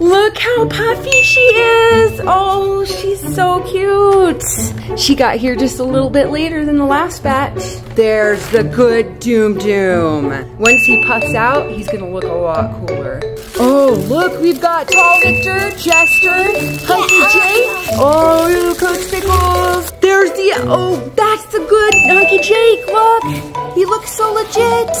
Look how puffy she is. Oh, she's so cute. She got here just a little bit later than the last batch. There's the good Doom Doom. Once he puffs out, he's gonna look a lot cooler. Oh, look, we've got Tall Victor, Jester, Hunky Jake. Oh, Coach Pickles. There's the, oh, that's the good Hunky Jake. Look, he looks so legit.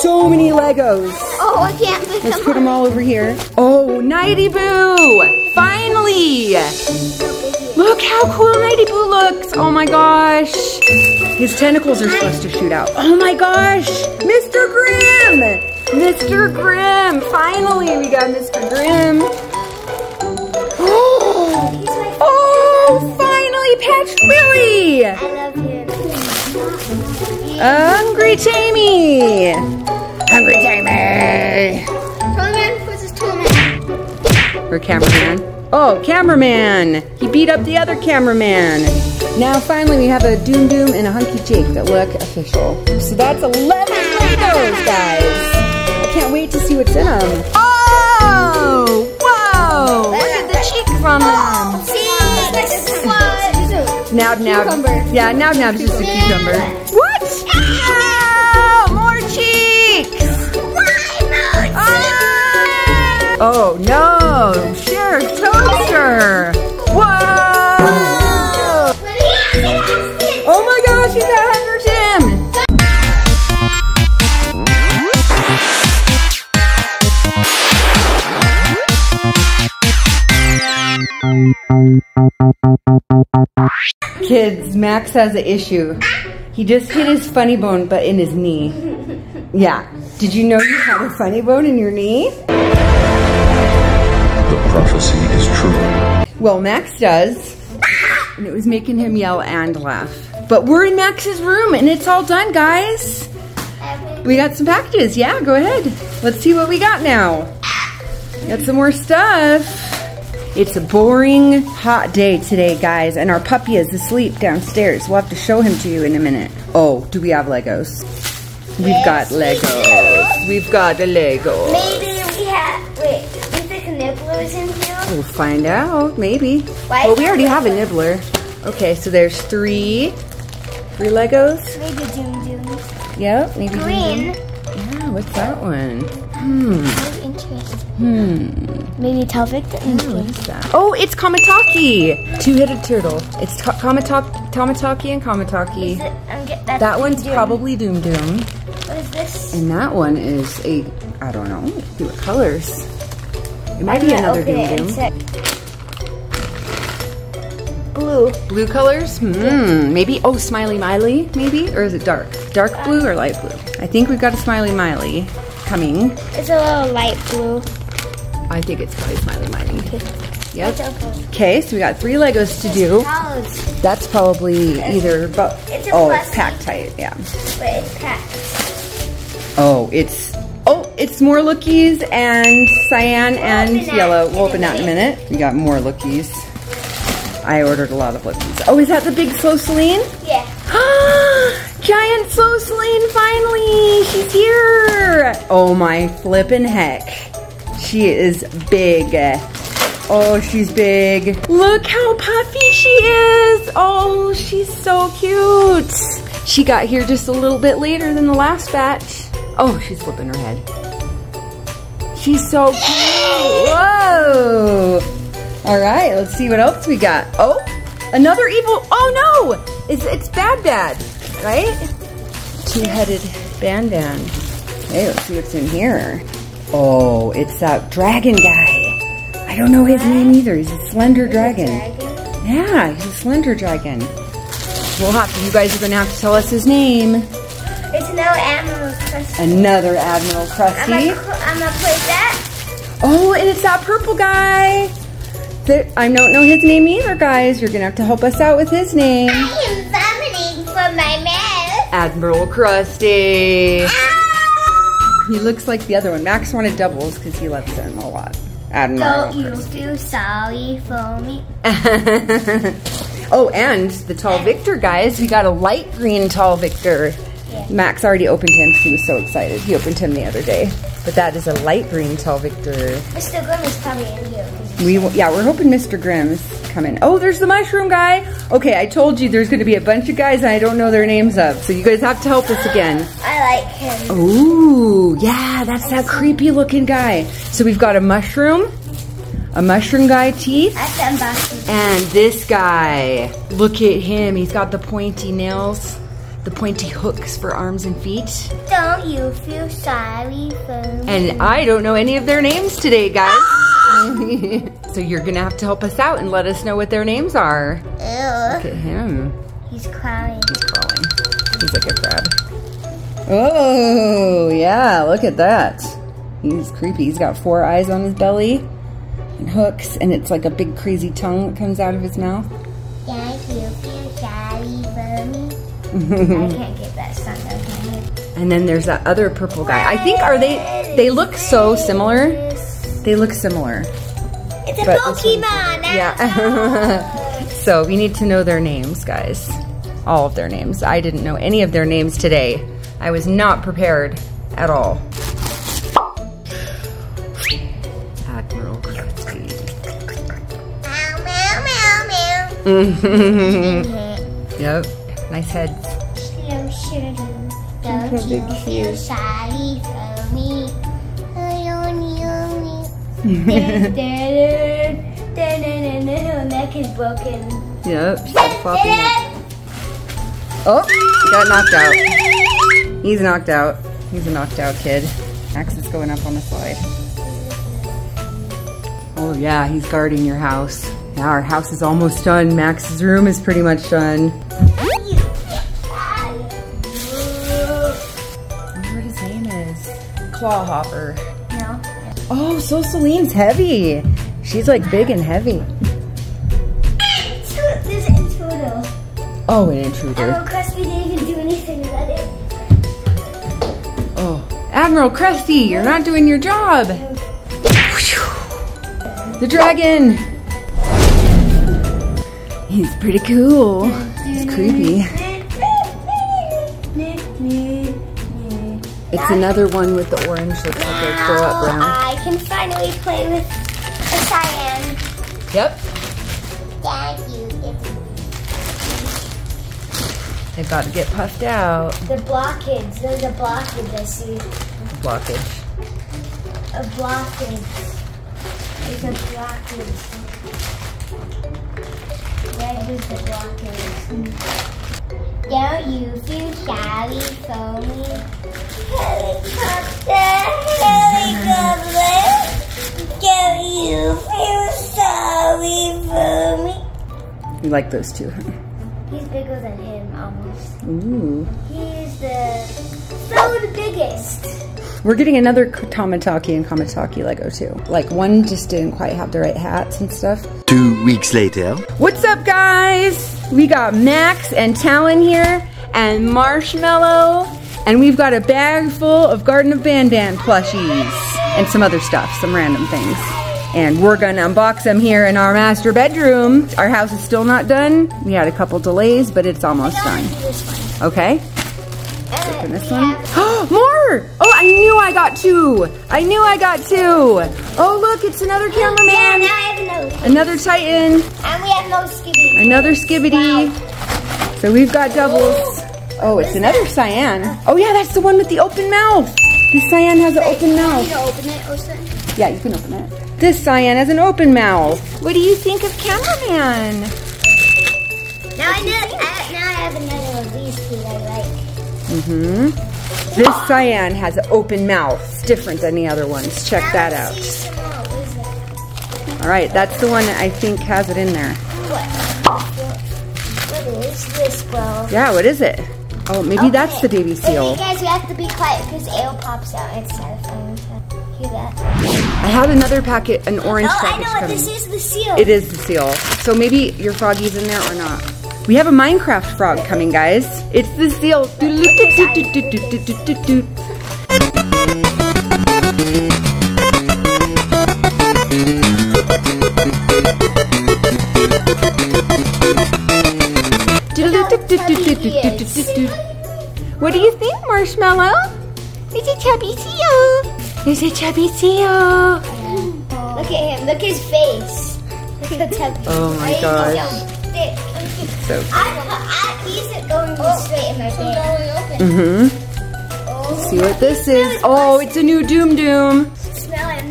So many Legos. Oh, I can't Let's them put them all over here. Oh, Nighty Boo! Finally! Look how cool Nighty Boo looks! Oh my gosh! His tentacles are supposed to shoot out. Oh my gosh! Mr. Grimm! Mr. Grimm! Finally, we got Mr. Grimm. Oh, He's my oh finally, Patch Willie! I love him. Hungry Tammy! Hungry Tammy! Toolman versus Toolman. Or cameraman. Oh, cameraman! He beat up the other cameraman. Now finally we have a Doom Doom and a Hunky Jake that look official. So that's 11 Legos, guys! I can't wait to see what's in them. Oh! Whoa! Look at the cheek from them. See, this is what. Nab. Cucumber. Yeah, Nab Nab's just a cucumber. What? Oh no! Sheriff Toadster! Whoa! Oh my gosh, he's at Hunter Tim! Kids, Max has an issue. He just hit his funny bone, but in his knee. Yeah. Did you know you had a funny bone in your knee? The prophecy is true. Well, Max does. And it was making him yell and laugh. But we're in Max's room and it's all done, guys. We got some packages. Yeah, go ahead. Let's see what we got now. Got some more stuff. It's a boring, hot day today, guys, and our puppy is asleep downstairs. We'll have to show him to you in a minute. Oh, do we have Legos? We've got Legos. We've got the Legos. Maybe we have. Wait, is the nibblers in here? We'll find out, maybe. Why well, we already have a nibbler. Okay, so there's three, three Legos. Maybe Doom Doom. Yep, maybe Green. Yeah, what's that one? Hmm, Very interesting. hmm. Maybe Tall Victor. What is that? Oh, it's Kamataki, two-headed turtle. It's ta- Kamataki, and Kamataki. That That one's probably Doom Doom, What is this? and that one is a I don't know. See what colors. It might be I'm gonna another Doom Doom. Blue. Blue colors? Hmm, maybe. Oh, Smiley Miley, maybe? Or is it dark? Dark blue or light blue? I think we've got a Smiley Miley coming. It's a little light blue. I think it's probably Smiley Miley. Yep. Okay. Okay, so we got three Legos to do. That's probably either, but It's a oh, it's packed tight, yeah. but it's packed. Oh, it's oh, it's more lookies and cyan and open that yellow. We'll open that in a minute. minute. We got more lookies. I ordered a lot of lookies. Oh, is that the big slow Seline? Yeah. Giant slow Seline, finally! She's here! Oh my flippin' heck. She is big. Oh, she's big. Look how puffy she is! Oh, she's so cute. She got here just a little bit later than the last batch. Oh, she's flipping her head. She's so cute. Whoa! All right, let's see what else we got. Oh, another evil. Oh no! It's it's Bad Bad, right? Two-headed Bandan. Okay, let's see what's in here. Oh, it's that dragon guy. I don't know his name either. He's a slender dragon. Yeah, he's a slender dragon. We'll have to. You guys are gonna have to tell us his name. It's no Admiral crust. Another Admiral Krusty. I'm gonna play that. Oh, and it's that purple guy. There, I don't know his name either, guys. You're gonna have to help us out with his name. I am vomiting from my mouth. Admiral Krusty. Ah! He looks like the other one. Max wanted doubles because he loves him a lot. Admiral. Don't you feel sorry for me? oh, and the tall Victor, guys. We got a light green tall Victor. Max already opened him. He was so excited. He opened him the other day. But that is a light green Tall Victor. Mr. Grimm is probably in here. We yeah, we're hoping Mr. Grimm's coming. Oh, there's the mushroom guy. Okay, I told you there's going to be a bunch of guys and I don't know their names of, so you guys have to help us again. I like him. Ooh, yeah, that's that creepy looking guy. So we've got a mushroom, a mushroom guy teeth, That's the unboxing. and this guy. Look at him. He's got the pointy nails, the pointy hooks for arms and feet. Don't you feel sorry for me? And I don't know any of their names today, guys. so you're gonna have to help us out and let us know what their names are. Ew. Look at him. He's crying. He's crawling. He's like a crab. Oh, yeah, look at that. He's creepy. He's got four eyes on his belly and hooks, and it's like a big crazy tongue that comes out of his mouth. I can't get that song out of my head. And then there's that other purple guy. I think are they they look so similar. They look similar. It's a But Pokemon. Yeah. so we need to know their names, guys. All of their names. I didn't know any of their names today. I was not prepared at all. Admiral Crispy. Meow, meow, meow, meow. Yep. Nice heads. Slim. Don't you feel sorry for me? Neck is broken. Yep. She's flopping up. Oh, he got knocked out. He's knocked out. He's a knocked out kid. Max is going up on the slide. Oh yeah, he's guarding your house. Yeah, our house is almost done. Max's room is pretty much done. Clawhopper. No. Oh, so Seline's heavy. She's like big and heavy. There's an intruder. Oh, an intruder. Admiral Crispy didn't even do anything about it. Oh, Admiral Krusty, you're not doing your job. The dragon. He's pretty cool. He's creepy. It's another one with the orange looks like a grow up brown. I can finally play with a cyan. Yep. Thank you. They've got to get puffed out. the blockage. There's a blockage I see. Blockage. A blockage. There's a blockage. Red is the blockage. Don't you feel sorry for me? Helicopter, helicopter. Don't you feel sorry for me? You like those two, huh? He's bigger than him almost. Ooh. He's the so the biggest. We're getting another Tomataki and Kamataki Lego too. Like one just didn't quite have the right hats and stuff. Two weeks later. What's up, guys? We got Max and Talon here, and Marshmallow, and we've got a bag full of Garten of Banban plushies and some other stuff, some random things. And we're gonna unbox them here in our master bedroom. Our house is still not done. We had a couple delays, but it's almost done. Okay, open this one. More! Oh, I knew I got two. I knew I got two. Oh, look, it's another Yeah, now cameraman. I have another. Another Titan. And we have no skibby. Another Skibidi. So we've got doubles. Oh, it's another cyan. Oh yeah, that's the one with the open mouth. This cyan has an open You mouth. open it or something? Yeah, you can open it. This cyan has an open mouth. What do you think of cameraman? Now I, know, I, now I have another one of these two I like. Mm-hmm. This cyan has an open mouth. It's different than the other ones. Check Now that out. see some more. What is that? All right, that's the one that I think has it in there. What? What is this, bro? Yeah, what is it? Oh, maybe that's the baby seal. Okay, guys, we have to be quiet because air pops out. It's terrifying. Hear that? I have another packet, an orange Oh, I package know what coming. this is. The seal. It is the seal. So maybe your froggy's in there or not. We have a Minecraft frog coming, guys. It's the seal. What do you think, Marshmallow? It's a chubby seal. There's a chubby seal. Look at him. Look at his face. Look at the tub. Oh my He's gosh. so thick. So I, I, he's going straight in my face. Mm-hmm. Oh. See what this is. Oh, it's a new Doom Doom. Smell him.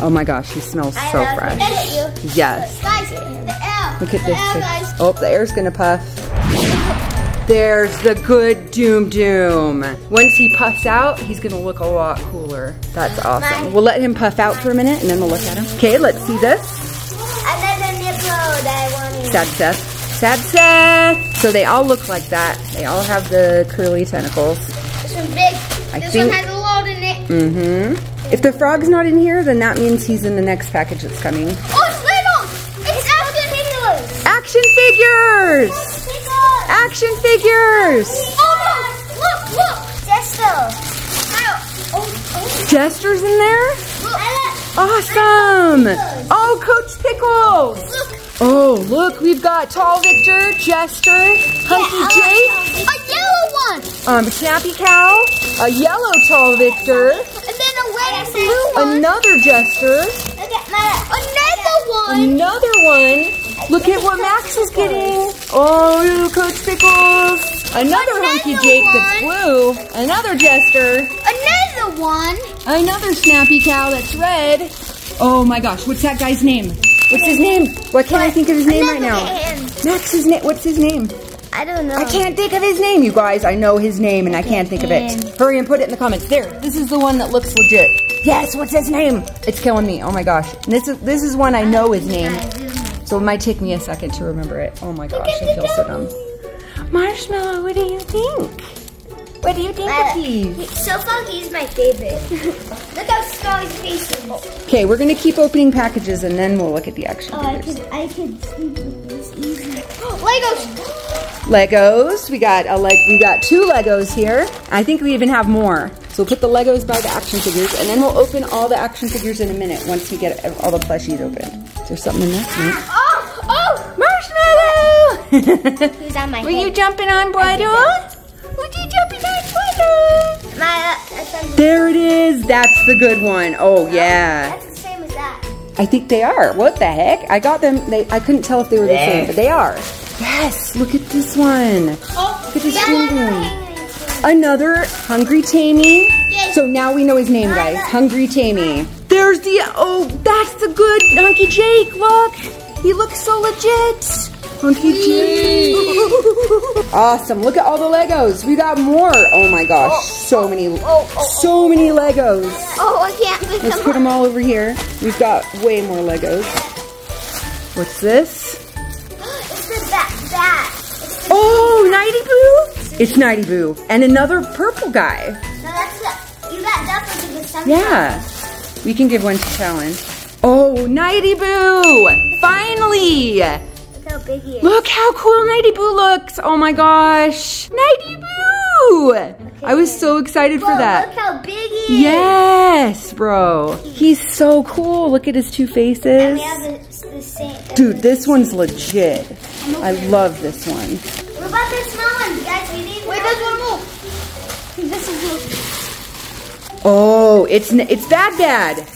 Oh my gosh, he smells I so fresh. Yes. Guys, the air. Look at this. air, thing. guys. Oh, the air's gonna puff. There's the good Doom Doom. Once he puffs out, he's gonna look a lot cooler. That's awesome. We'll let him puff out for a minute and then we'll look at him. Okay, let's see this. Another nipple that I wanted. Sad Seth. Sad Seth. So they all look like that. They all have the curly tentacles. This one's big. I this think- one has a load in it. Mm-hmm. If the frog's not in here, then that means he's in the next package that's coming. Oh, it's little. It's action figures. Action figures! Action figures! Oh, no. Look, look. Jesto. Oh, oh. Jester's in there? Look. Awesome! Oh, Coach Pickles! Look. Oh, look, we've got Tall Victor, Jester, Hunky Jake, A yellow one. um, Snappy Cow, a yellow Tall Victor, And then a red and blue one. another Jester, Look at my another one. another one. Look at what Max is getting. Oh, Coach Pickles. Another Hunky Jake that's blue. Another Jester. Another one. Another Snappy Cow that's red. Oh my gosh, what's that guy's name? What's his name? Why can't I think of his name right now? Max's name. What's his name? I don't know. I can't think of his name, you guys. I know his name and I can't think of it. Hurry and put it in the comments. There. This is the one that looks legit. Yes. What's his name? It's killing me. Oh my gosh. And this is this is one I know his name. So it might take me a second to remember it. Oh my gosh, I feel so dumb. Marshmallow, what do you think? What do you think uh, of these? So far, he's my favorite. Look how small his face is. Okay, we're gonna keep opening packages and then we'll look at the action Oh, I figures. could, I could sleep with this easy. Legos. Legos. We got a leg. We got two Legos here. I think we even have more. So we'll put the Legos by the action figures, and then we'll open all the action figures in a minute once we get all the plushies open. Is there something in there? Oh, oh, Marshmallow! Who's on my Were head? you jumping on Bridle? There it is. That's the good one. Oh yeah. That's the same as that. I think they are. What the heck? I got them. They, I couldn't tell if they were the same, but they are. Yes. Look at this one. Oh, Look at this yeah, Doom yeah, Doom. yeah, yeah. Another Hungry Tammy. Yes. So now we know his name, guys. Hungry Tammy. There's the, oh, that's the good Hunky Jake. Look. He looks so legit. Hunky Jake. awesome. Look at all the Legos. We got more. Oh my gosh. Oh. So many, oh, oh, so many Legos. Oh, I can't Let's them put them all over here. We've got way more Legos. What's this? It's the bat. bat. It's the, Oh, Nighty Boo. It's Nighty Boo. And another purple guy. no, that's the, you got that for the sun. Yeah. We can give one to Talon. Oh, Nighty Boo! Finally! Look how big he is. Look how cool Nighty Boo looks! Oh my gosh! Nighty Boo! I was so excited for that. Look how big he is. Yes, bro. He's so cool. Look at his two And faces. we have the, the same. Dude, this one's legit. I love this one. What about the small one, guys? We need. Wait, there's one more. This is Oh, it's n- it's Bad Bad.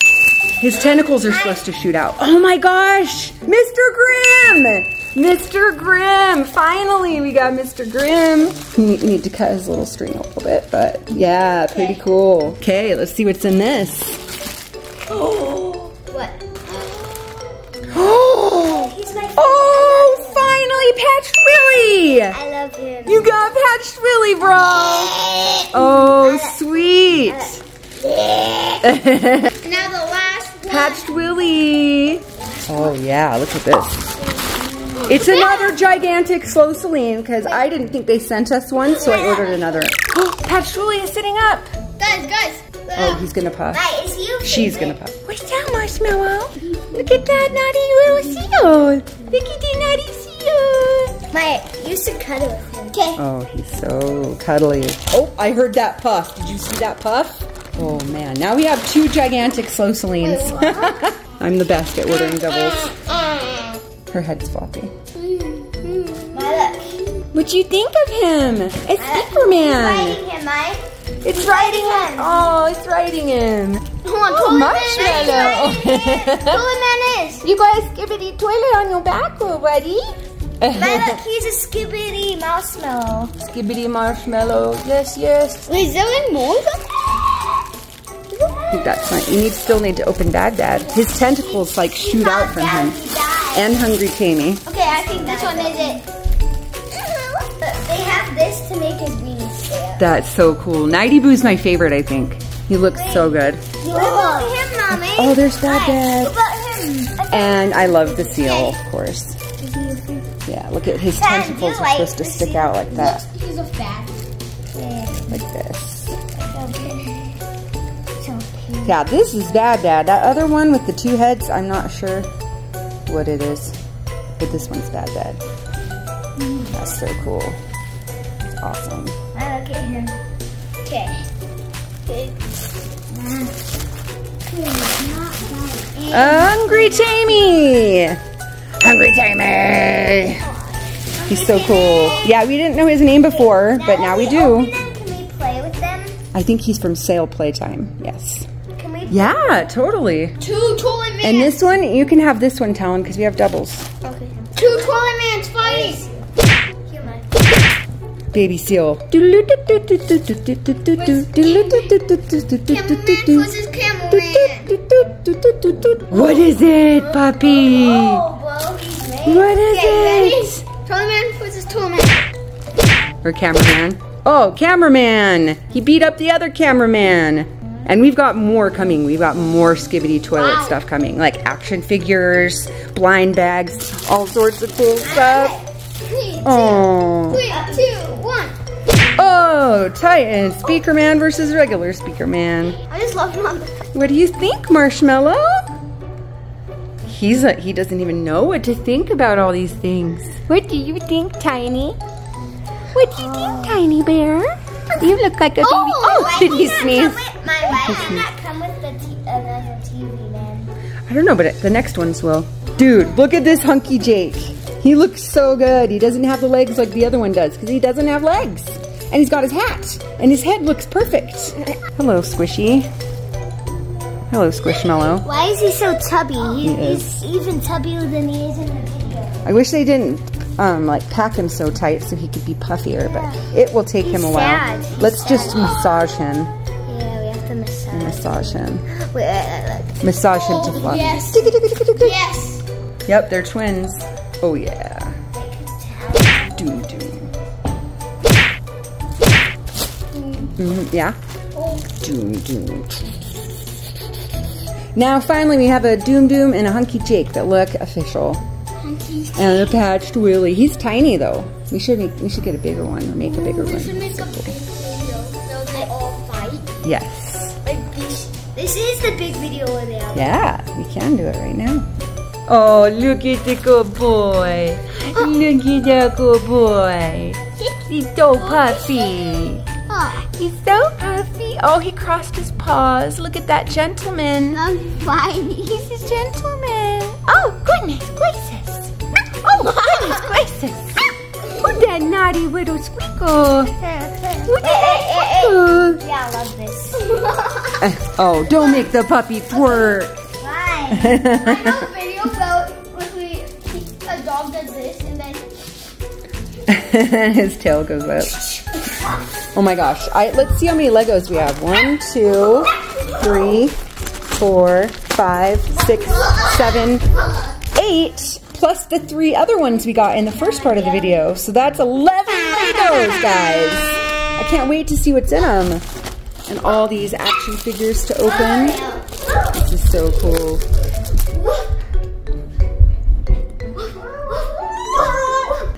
His tentacles are supposed to shoot out. Oh my gosh, Mr. Grimm! Mr. Grimm! Finally, we got Mr. Grimm. We need to cut his little string a little bit, but yeah, pretty cool. Okay, let's see what's in this. Oh! What? Oh, He's my. oh finally, Patched Willie! I love him. You got Patched Willie, bro! Oh, sweet! now the last one. Patched Willie. Oh yeah, look at this. It's another gigantic slow Seline because I didn't think they sent us one, so I ordered another. Patched Willie is sitting up. Guys, guys. Oh, he's gonna puff. Right, it's you. She's gonna puff. What's that, Marshmallow? Look at that naughty little seal. Look at the naughty seal. My, you should cuddle with him. Okay. Oh, he's so cuddly. Oh, I heard that puff. Did you see that puff? Oh man, now we have two gigantic slow Selines. I'm the best at ordering doubles. Her head's floppy. What'd you think of him? It's Superman. Fighting him, Mike. It's riding him. Oh, it's riding him. Come on, Oh, marshmallow. Riding. Toilet Man is. You guys Skibidi toilet on your back already? Look, he's a Skibidi marshmallow. Skibidi marshmallow. Yes, yes. Wait, is there more? That's fine. You need still need to open Dad Dad. His tentacles like shoot out from him. And Hungry Tammy. Okay, I think this one is it. They have this to make his wings stand. That's so cool. Nighty Boo's my favorite, I think. He looks so good. About him, Mommy? Oh, there's Dad Dad. And I love the seal, of course. Yeah, look at his Dad, tentacles are supposed to stick seal? out like that. He's a fat. Like this. So. Yeah, this is Dad Dad. That other one with the two heads, I'm not sure what it is. But this one's Dad Dad. That's so cool. It's awesome. I look at him. Okay. Hungry Tammy! Hungry Tammy! He's so cool. Yeah, we didn't know his name before, but now we do. Can we play with them? I think he's from Sale Playtime. Yes. Can we? Yeah, totally. Two toilet mans. And this one, you can have this one, Talon, because we have doubles. Okay. Two toilet mans fighting. Baby seal. Cameraman versus cameraman. What is it, puppy? Well, he's made. What is it? ready? Toilet man versus toilet man. Or cameraman. Oh, cameraman. He beat up the other cameraman. And we've got more coming. We've got more Skibidi toilet stuff coming. Like action figures, blind bags, all sorts of cool stuff. Three, Oh. three, two, one. Oh, Titan. Speaker man versus regular speaker man. I just love mom. What do you think, Marshmallow? He's a, he doesn't even know what to think about all these things. What do you think, Tiny? What do you think, Tiny Bear? You look like a baby. Oh, oh why did he sneeze? Come with- My, why did not come with the t- another TV then? I don't know, but it, the next ones will. Dude, look at this hunky Jake. He looks so good. He doesn't have the legs like the other one does because he doesn't have legs. And he's got his hat. And his head looks perfect. Hello, Squishy. Hello, Squishmallow. Why is he so tubby? He, He he's even tubbier than he is in the video. I wish they didn't um, like pack him so tight so he could be puffier, but it will take him a while. He's Let's just massage him. Massage. Him. Massage him to fluff. yes. Yes. Yep, they're twins. Oh yeah. Mhm, yeah. Doom doom. Now finally we have a Doom Doom and a Hunky Jake that look official. And a patched Willy. He's tiny though. We should make, we should get a bigger one or make a bigger We one. Yeah, we can do it right now. Oh, look at the good boy. Look at that good boy. He's so puffy. Oh, He's so puffy. Oh, he crossed his paws. Look at that gentleman. I'm fine. He's a gentleman. Oh, goodness gracious. Oh, goodness gracious. Who's that naughty little squeakle? Who's eh, that eh, eh, squeakle? Yeah, I love this. Oh, don't make the puppy twerk. Why? I a video about when we a dog does this and then His tail goes up. Oh my gosh. I, let's see how many Legos we have. One, two, three, four, five, six, seven, eight, plus the three other ones we got in the first part of the video. So that's 11 Legos, guys. I can't wait to see what's in them. And all these action figures to open. This is so cool.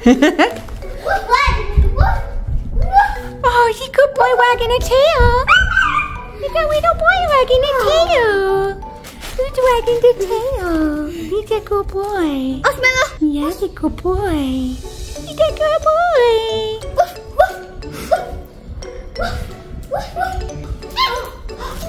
Oh, he good boy wagging a tail. Look at little boy wagging a tail. Who's wagging the tail? He's a good boy. Yeah, he's a good boy. He's a good boy.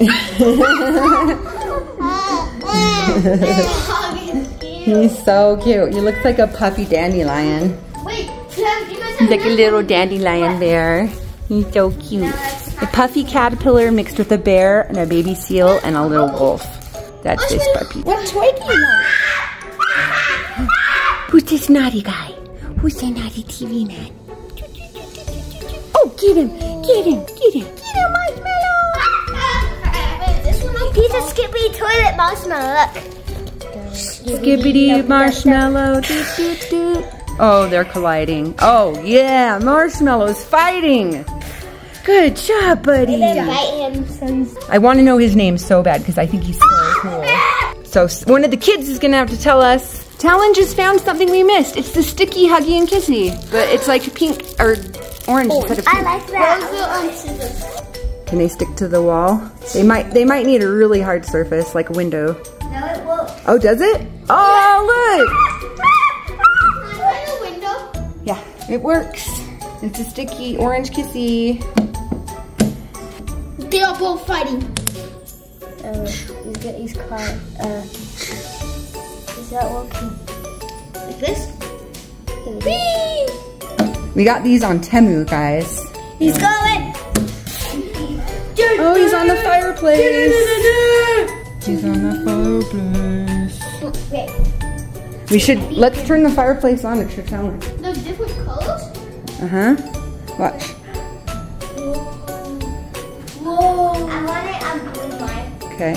He's so cute. He looks like a puppy dandelion. Wait, Tim, you guys He's like a little dandelion bear. He's so cute. A puffy caterpillar mixed with a bear and a baby seal and a little wolf. That's this puppy. What toy do you want? Who's this naughty guy? Who's the naughty TV man? Oh, get him! Get him! Get him! Get him, Marshmallow! He's a Skibidi toilet marshmallow. Look. Skibidi marshmallow. Doot, doot, doot. Oh, they're colliding. Oh, yeah, marshmallows fighting. Good job, buddy. Then bite him so I want to know his name so bad because I think he's so cool. So one of the kids is gonna have to tell us. Talon just found something we missed. It's the sticky huggy and kissy, but it's like pink or orange instead of pink. I like that. Can they stick to the wall? They might. They might need a really hard surface, like a window. No, it won't. Oh, does it? Oh, window. look! Yeah, it works. It's a sticky orange kissy. They are both fighting. Uh, he's, got, he's caught. Uh, is that working? Like this? We got these on Temu, guys. He's going. Oh, he's on the fireplace. He's on the fireplace. Wait, We should let's turn the fireplace on at your Talon. the different colors? Uh huh. Watch. Whoa. I want it on blue line. Okay.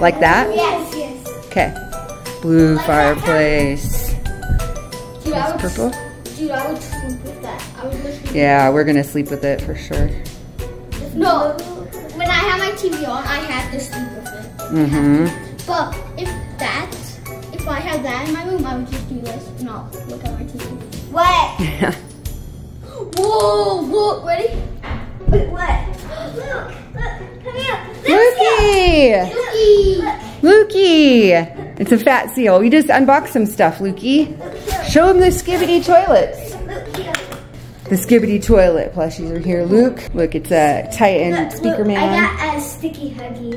Like that? Yes, yes. Okay. Blue fireplace. Dude, I would, Purple? dude, I would sleep with that. I would literally. Yeah, we're gonna sleep with it for sure. No. When I have my TV on, I have to sleep with it. Mm-hmm. But if that, if I had that in my room, I would just do this, not look at my TV. What? Yeah. Whoa, look, ready? Wait, what? Look, look, come here. Lukey! Looky. Lukey! It's a fat seal. We just unboxed some stuff, Lukey. Show him the Skibidi toilets. Look. The Skibidi toilet plushies are here. Luke, look, it's a Titan Look, speaker look, man. I got a sticky huggy.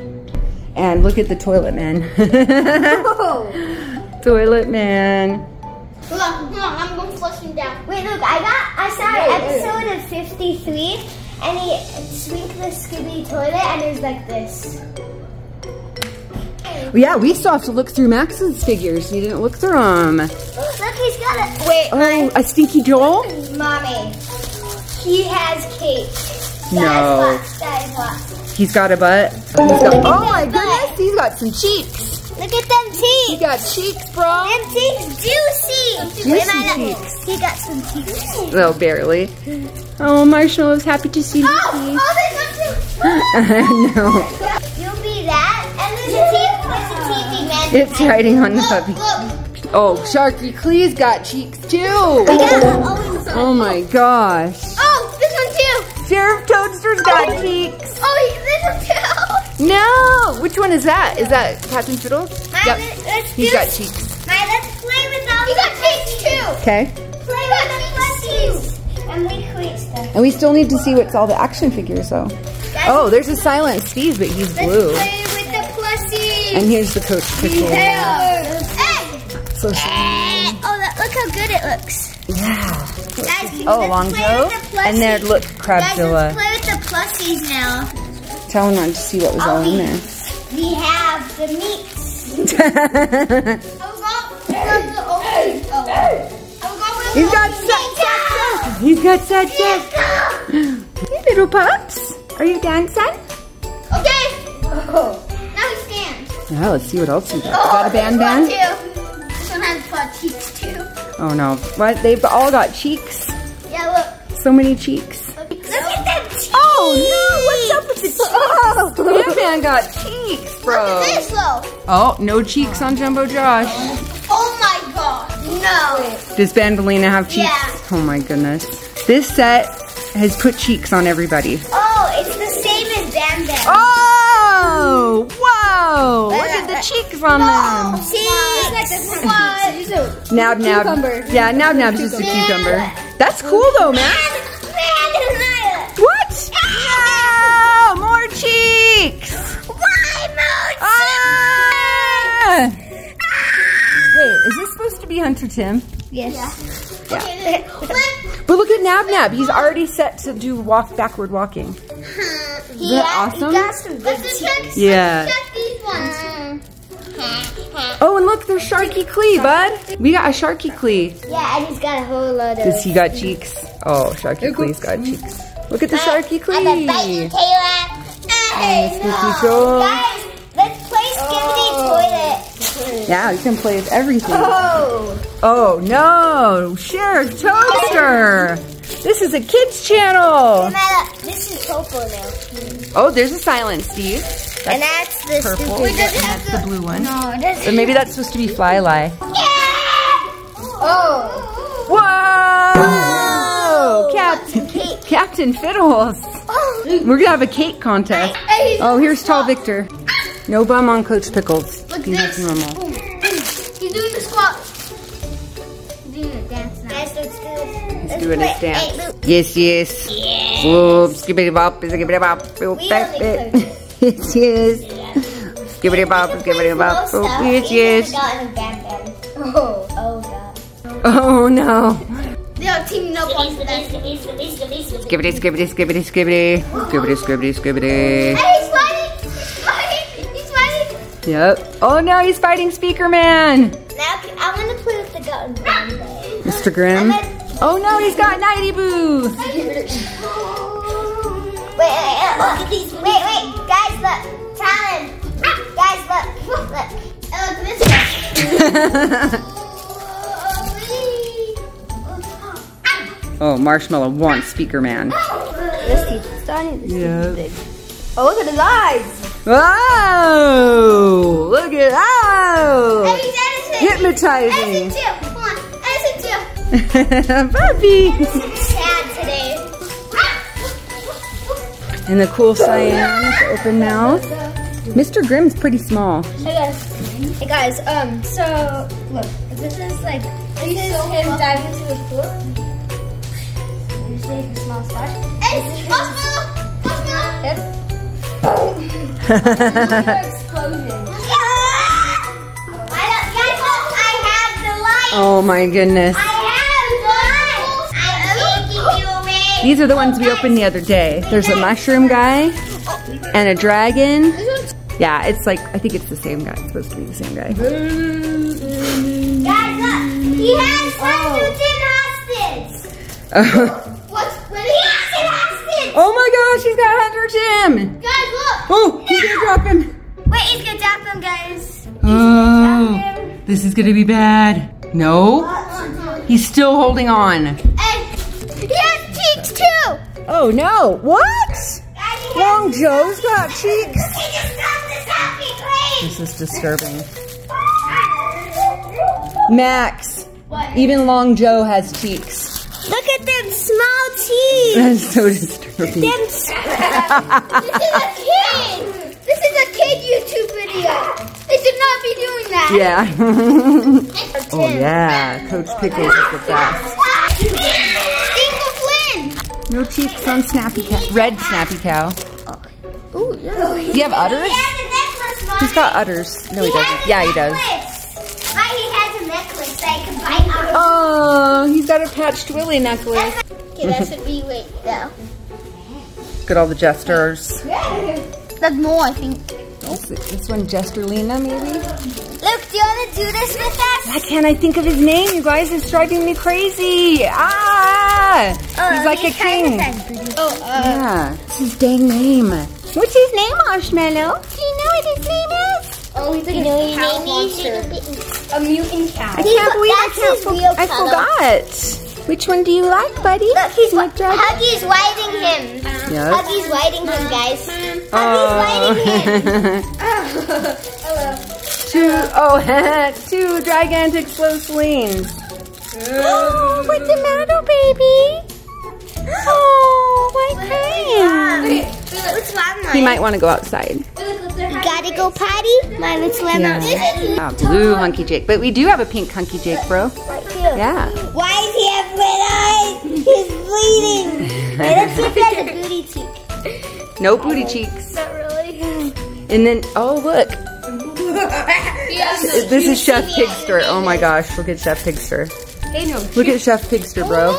And look at the toilet man. toilet man. Hold on, hold on, I'm going to flush him down. Wait, look, I got, I saw an episode of 53, and he swinked the Skibby toilet, and it was like this. Yeah, we still have to look through Max's figures. You didn't look through them. Look, he's got a, wait, Oh, a stinky Joel? mommy, he has cake. That No. is what, that is what. He's got a butt. He's got, oh my goodness, he's got some cheeks. Look at them teeth. He got cheeks, bro. Them teeth juicy. Juicy Wait, no, no. cheeks. He got some teeth. Oh, barely. Oh, Marshallow's happy to see Oh, Lucy. oh, there's one too. no, You'll be that, and there's a teeth, there's a teething man. it's riding on the Look, puppy. look. Oh, Sharky Clee's got cheeks too. Yeah, oh, Oh my gosh. oh, this one too. Sheriff Toadster's got cheeks. Oh, this one too. No, which one is that? Is that Captain Fiddle? Mine, Yep, let's he's do- got cheeks. Mine, let's play with all You got cheeks too. Okay. Play with the plushies. And we create stuff. And we still need to see what's all the action figures though. Guys, Oh, there's a Silent Steve, but he's let's blue. play with the plushies. And here's the Coach Pickle. Hey. So eh. Oh, that, look how good it looks. yeah. Guys, Oh, Long Joe. the And there, look, Guys, Crabzilla. play with the plushies now. Telling on to see what was all in there. Oh, we have the meats. He's got set, set, set. He's got set, set. Hey, little pups. Are you dancing? Okay. Oh. Now he stands. Yeah, let's see what else we got. Oh, got a band band? too. This one has butt cheeks too. Oh no. What? They've all got cheeks. Yeah, So many cheeks. look. Look at them cheeks. Oh no, what's up with the cheeks? Oh, man got cheeks, bro. Look at this though. Oh, no cheeks on Jumbo Josh. Oh my god. No. Does Banbaleena have cheeks? Yeah. Oh my goodness. This set has put cheeks on everybody. Oh, it's the same as Bam Bam. Oh, whoa. Look at the cheeks on them. See? What? Nab Nab. Yeah, Nab Nab's just a cucumber. That's cool though, man. Man, What? No, more cheeks. Why Ah! Wait, is this supposed to be Hunter Tim? Yes. Okay, flip. But look at Nab Nab. He's already set to do walk backward walking. He, that awesome? got some big teeth. Yeah. Check these ones. Oh, and look, there's Sharky Clee, bud. We got a Sharky Clee. Yeah, and he's got a whole lot of. Does he got cheeks? Oh, Sharky Clee's got cheeks. Look at the Sharky I'm gonna bite you, Clee. Hey, Squeaky Joe. Guys, let's play Skibidi oh. Toilet. Yeah, you can play with everything. Oh. Oh no, Sheriff Toadster. This is a kids channel. Amanda, this is purple now. Oh, there's a silent Steve. and that's the Purple. stupid. And that's the blue one. No, that's. But maybe that's supposed to be fly lie. Yeah! Oh. Whoa! Oh. Captain, Cake. Captain Fiddles. Oh. We're gonna have a cake contest. Hey, Oh, here's Tall Victor. No bum on Coach Pickles. Look He's this. normal. He's doing the squat. He's doing a dance now. Guys, let's do it. He's doing his dance. Yes, yes. Yes. Whoop, skibidi bop, skibidi bop, boop, We bap, only bap. Yes, yes. Skibidi bop, skibidi bop, boop, yes, yes. Oh, oh god. Oh no. They are teaming up on that. Skibidi, skibidi, skibidi, skibidi. Skibidi, skibidi, skibidi. Hey, he's fighting! He's fighting! He's fighting! Yep. Oh no, he's fighting Speaker Man. Now I want to play with the gun. Mr. Grimm. Oh no, he's got Nighty Boo. Wait, wait, wait, look at these. Wait, wait, guys, look. Talon. Guys, look. Look. Oh, look at this. oh, Marshmallow wants Speaker Man. This teeth is tiny. This Yeah. big. Oh, look at his eyes. Oh, look at oh, Hey, he's Edison. hypnotizing. Edison too. Come on, Edison too. Puppy. Sad today. And the cool cyan with the open mouth. Mr. Grimm's pretty small. Hey guys. Hey guys, um, so look, this is like this is him diving into the pool. You see a small splash. Hey, marshmallow! Marshmallow! Yep. explosion. I don't, guys, I have the light. oh my goodness. I These are the ones we opened the other day. There's a mushroom guy and a dragon. Yeah, it's like, I think it's the same guy. It's supposed to be the same guy. Guys, look, he has Newton hostage. What's when he has it hostage? oh my gosh, he's got Hunter Tim. Guys, look. Oh, he's gonna drop him. Wait, he's gonna tap him, guys. Oh, this is gonna be bad. No, he's still holding on. Oh no, what? Guys, he Long has- Joe's got cheeks. He just got this happy. This is disturbing. Max, What? even Long Joe has cheeks. Look at them small teeth. That's so disturbing. Them this is a kid. This is a kid YouTube video. They should not be doing that. Yeah. oh yeah, Coach Pickles is the best. Dingle Flynn. No cheeks on Snappy Cow. Red Snappy Cow. Ooh, no. Do you have udders? He has a necklace, Mom. He's got udders. No, he doesn't. Yeah, he does. does. Why he has a necklace that can bite out of Oh, he's got a patched Willy necklace. Okay, that should be wait though. Look at all the jesters. That's more, I think. This, this one, Jester Lena, maybe? Look, do you want to do this with us? Why can't I think of his name, you guys? It's driving me crazy. Ah! he's like a king. Oh, uh, Yeah. What's his dang name? What's his name, Marshmallow? Do you know what his name is? oh, he's like You know a your cow name monster. A mutant cow. I can't believe I can't. fo- real I forgot. Which one do you like, buddy? Look, he's? Huggy's riding him. Yep. Huggy's riding him, guys. Huggy's oh. riding him. Oh. two, oh, two gigantic slow swings. Oh, what's the matter, baby? Oh? What's He might want to go outside. You gotta go potty? My little lemon. Ah, blue hunky Jake. But we do have a pink hunky Jake, bro. Right here. Yeah. Why does he have red eyes? He's bleeding. Hey, let's see if he has a booty cheek. No booty cheeks. Not really. And then, oh, look. This is Chef Pigster. Oh my gosh, look at Chef Pigster. Look at Chef Pigster, bro.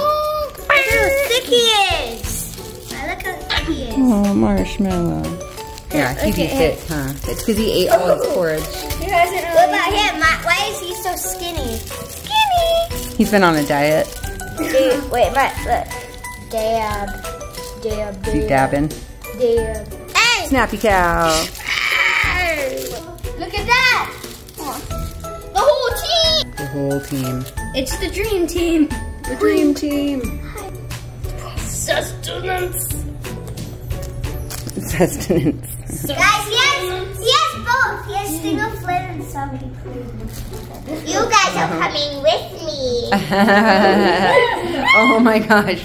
Oh, marshmallow. Yeah, he Okay, be fit, huh? It's because he ate all his oh. porridge. He hasn't What about him? Why is he so skinny? Skinny! He's been on a diet. Dude, wait, Matt, look. Dab. Dab, He's dabbing. Dab. Hey! Snappy cow. Look at that! The whole team! The whole team. It's the dream team. The dream team. Sustenance. Sustenance. Guys, he has, he has both. He has Stinger Flynn and Somebody Please. You guys are uh-huh. coming with me. oh my gosh.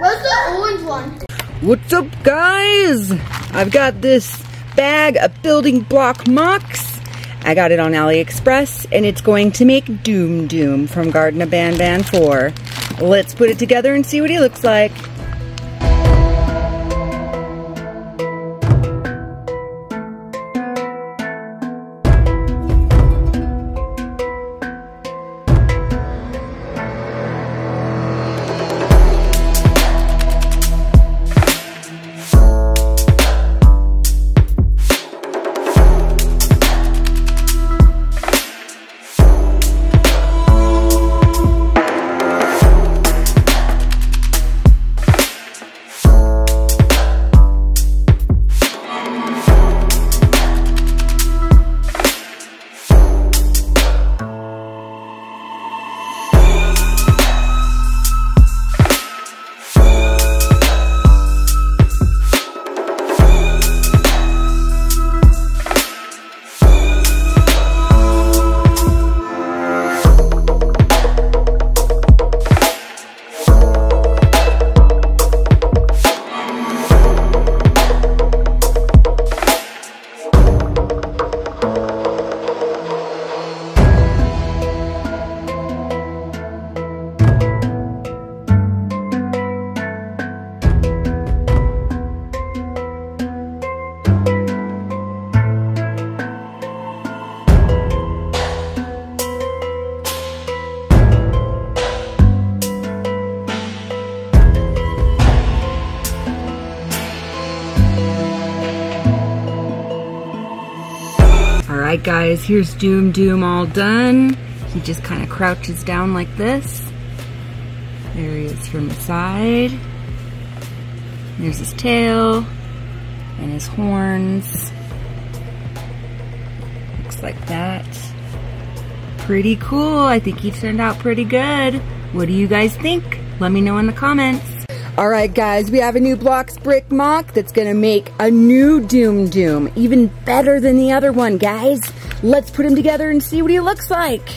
Where's the orange one? What's up, guys? I've got this bag of building block mocks. I got it on AliExpress, and it's going to make Doom Doom from Garten of Banban 4. Let's put it together and see what he looks like. Guys, here's Doom Doom all done. He just kind of crouches down like this. There he is from the side. There's his tail and his horns. Looks like that. Pretty cool. I think he turned out pretty good. What do you guys think? Let me know in the comments. Alright guys, we have a new Blocks Brick Mock that's gonna make a new Doom Doom. Even better than the other one, guys. Let's put him together and see what he looks like.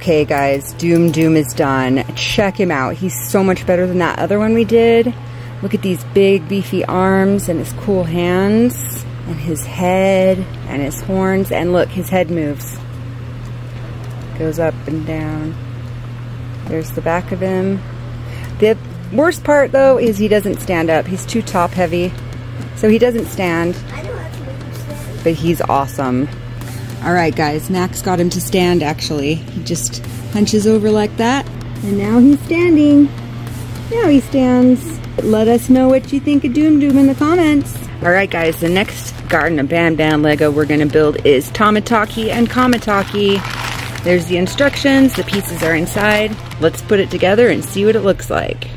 Okay, guys, Doom Doom is done. Check him out. He's so much better than that other one we did. Look at these big, beefy arms and his cool hands and his head and his horns. And look, his head moves. Goes up and down. There's the back of him. The worst part, though, is he doesn't stand up. He's too top heavy. So he doesn't stand. But he's awesome. All right, guys, Max got him to stand, actually. He just hunches over like that, and now he's standing. Now he stands. Let us know what you think of Doom Doom in the comments. All right, guys, the next Garten of Banban Lego we're gonna build is Tamataki and Chamataki. There's the instructions, the pieces are inside. Let's put it together and see what it looks like.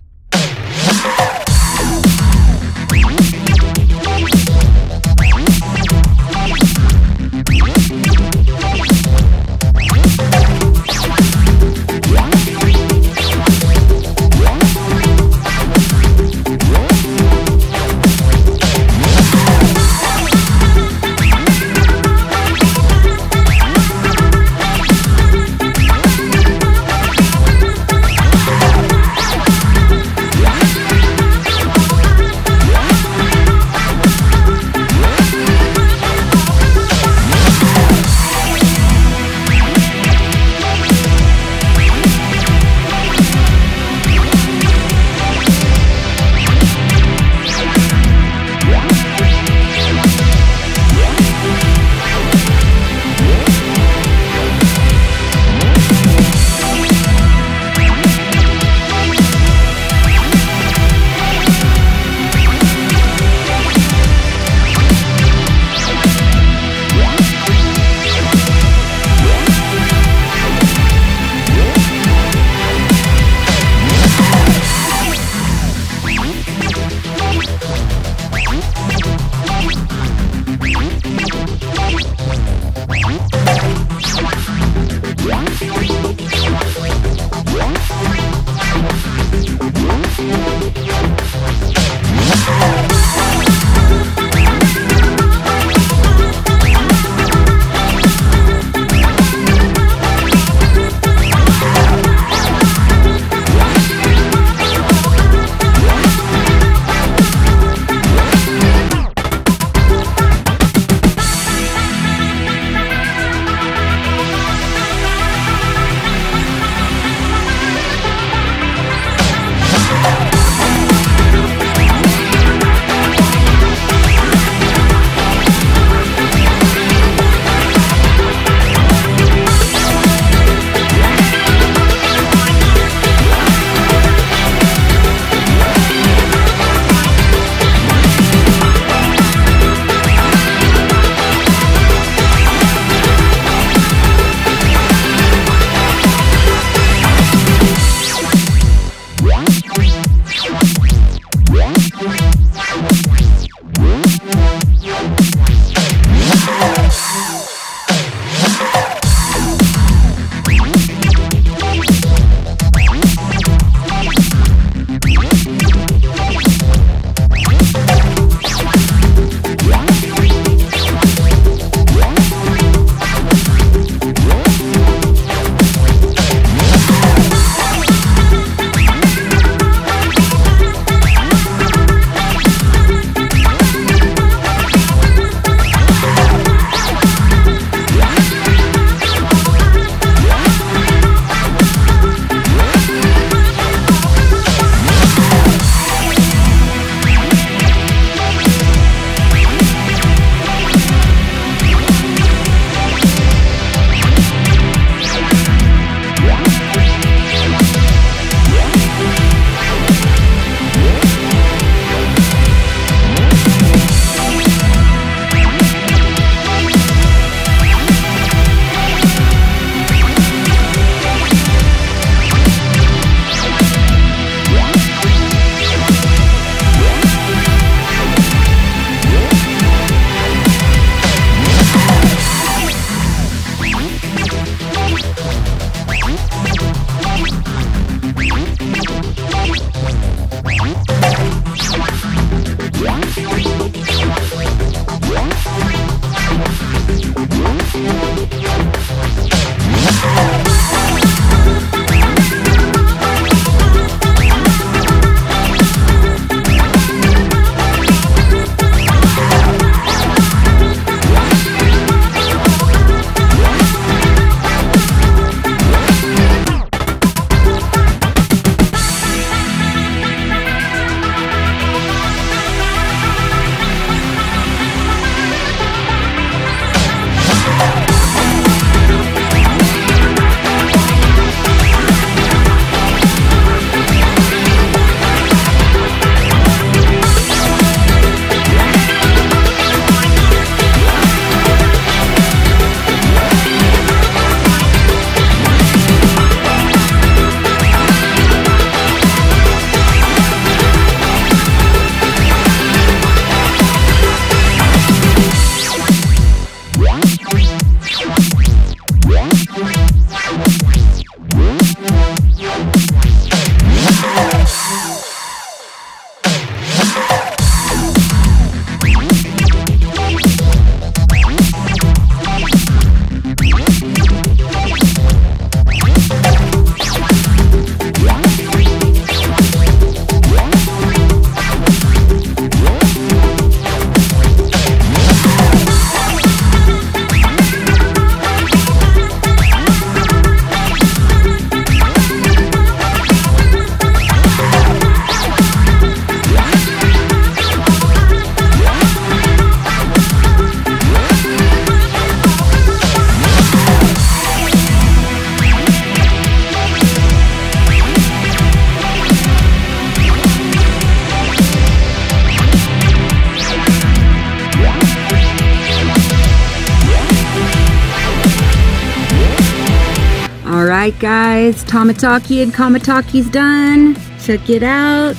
Guys, Tamataki and Chamataki's done. Check it out.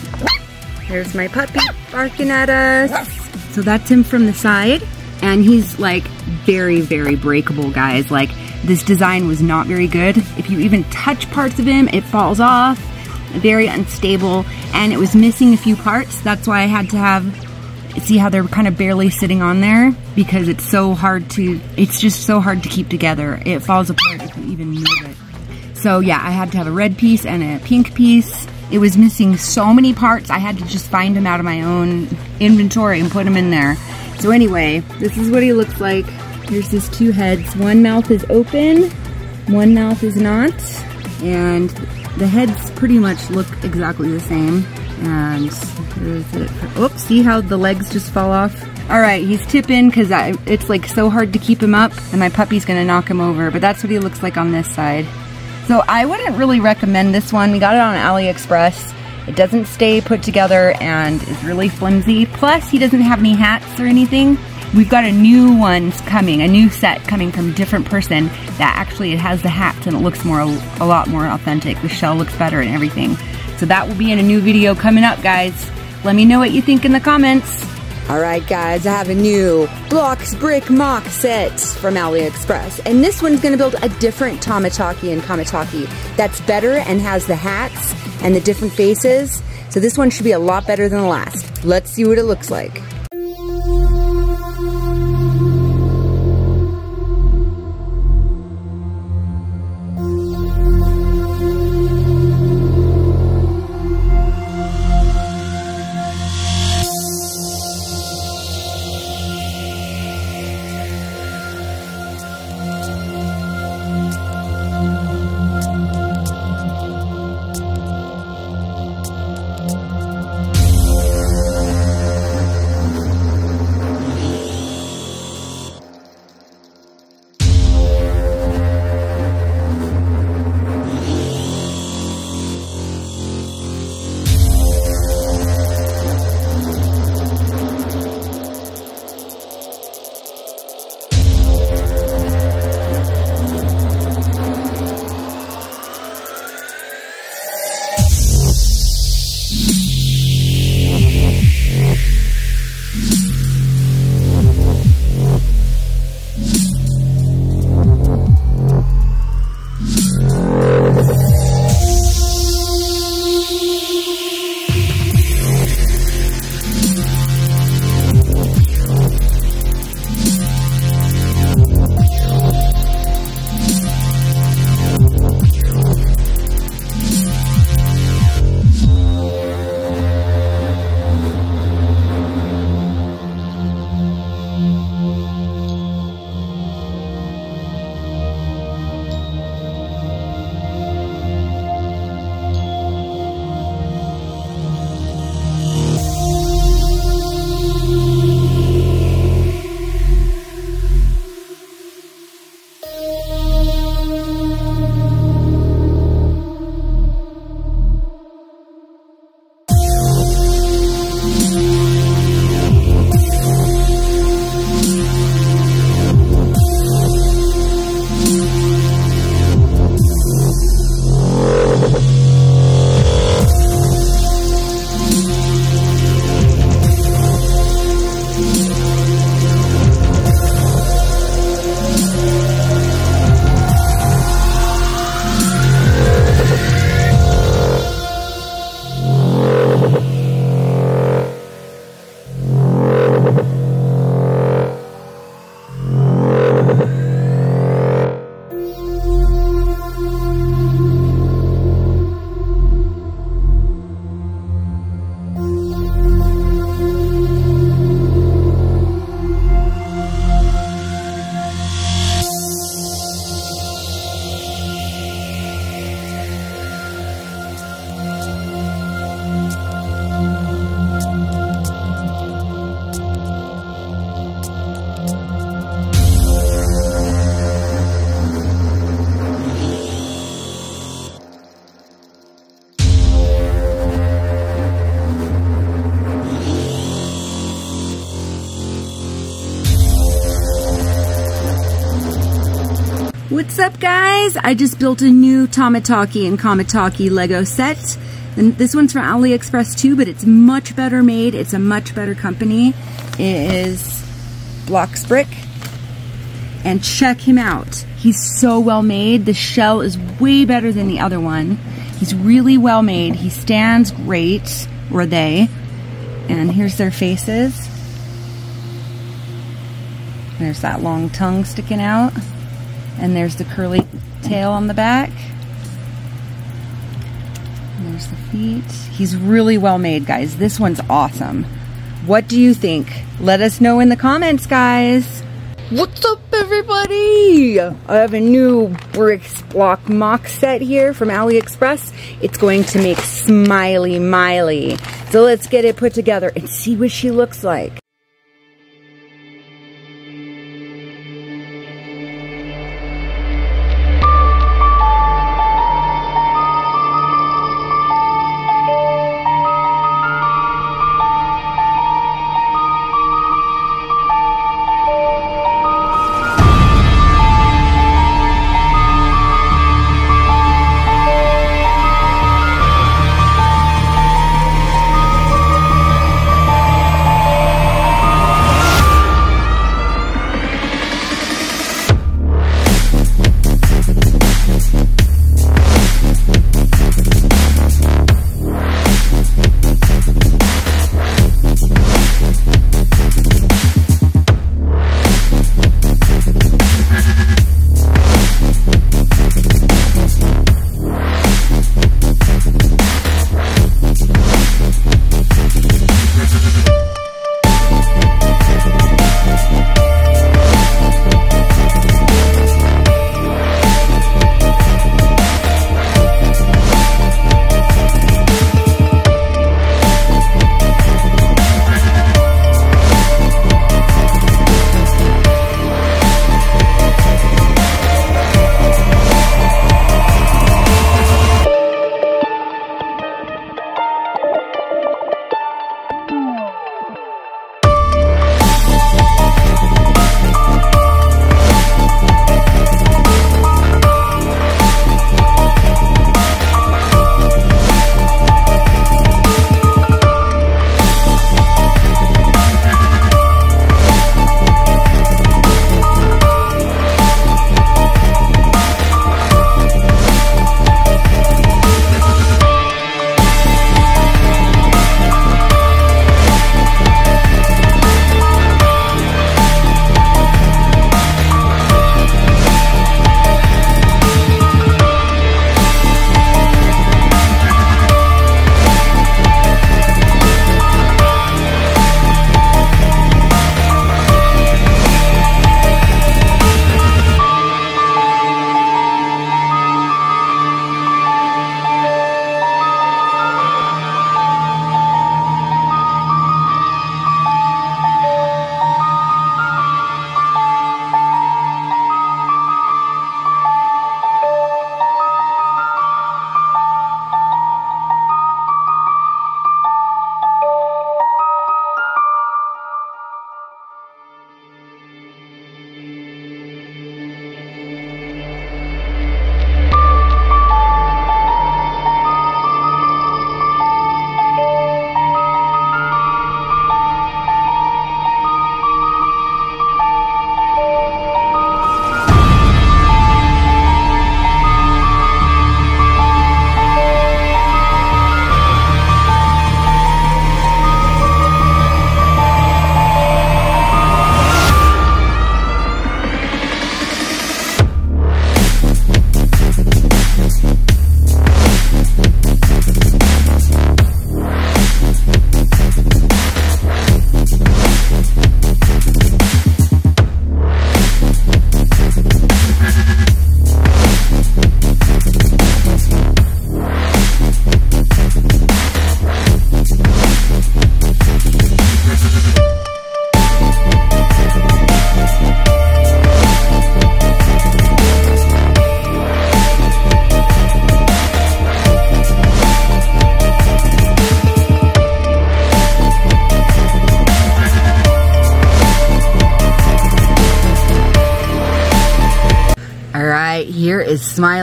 There's my puppy barking at us. So that's him from the side. And he's like very, very breakable, guys. Like this design was not very good. If you even touch parts of him, it falls off. Very unstable. And it was missing a few parts. That's why I had to have see how they're kind of barely sitting on there because it's so hard to it's just so hard to keep together it falls apart so yeah I had to have a red piece and a pink piece it was missing so many parts I had to just find them out of my own inventory and put them in there so anyway this is what he looks like here's his two heads one mouth is open one mouth is not and the heads pretty much look exactly the same and. Oops, see how the legs just fall off? All right, he's tipping because it's like so hard to keep him up and my puppy's gonna knock him over, but that's what he looks like on this side. So I wouldn't really recommend this one. We got it on AliExpress. It doesn't stay put together and is really flimsy. Plus, he doesn't have any hats or anything. We've got a new one coming, a new set coming from a different person that actually it has the hats and it looks more a lot more authentic. The shell looks better and everything. So that will be in a new video coming up, guys. Let me know what you think in the comments. Alright guys, I have a new Blocks Brick Mock set from AliExpress. And this one's to build a different Tamataki and Chamataki that's better and has the hats and the different faces. So this one should be a lot better than the last. Let's see what it looks like. I just built a new Tamataki and Chamataki Lego set. And this one's from AliExpress too, but it's much better made. It's a much better company. It is Blocks Brick. And check him out. He's so well made. The shell is way better than the other one. He's really well made. He stands great, or they. And here's their faces. There's that long tongue sticking out. And there's the curly tail on the back. And there's the feet. He's really well made, guys. This one's awesome. What do you think? Let us know in the comments, guys. What's up, everybody? I have a new Bricks Block mock set here from AliExpress. It's going to make Smiley Miley. So let's get it put together and see what she looks like.